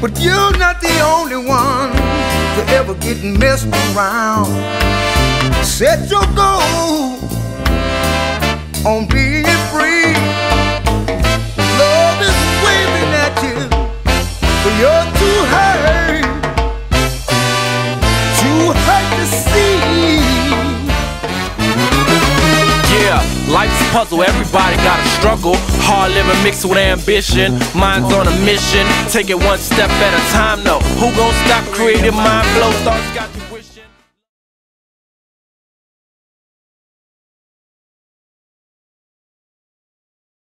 But you're not the only one to ever get messed around. Set your goal you're too hurt, too hurt to see. Yeah, life's a puzzle, everybody got a struggle. Hard living mixed with ambition. Mind's on a mission. Take it one step at a time, no. Who gon' stop creating mind blow? Thoughts got you.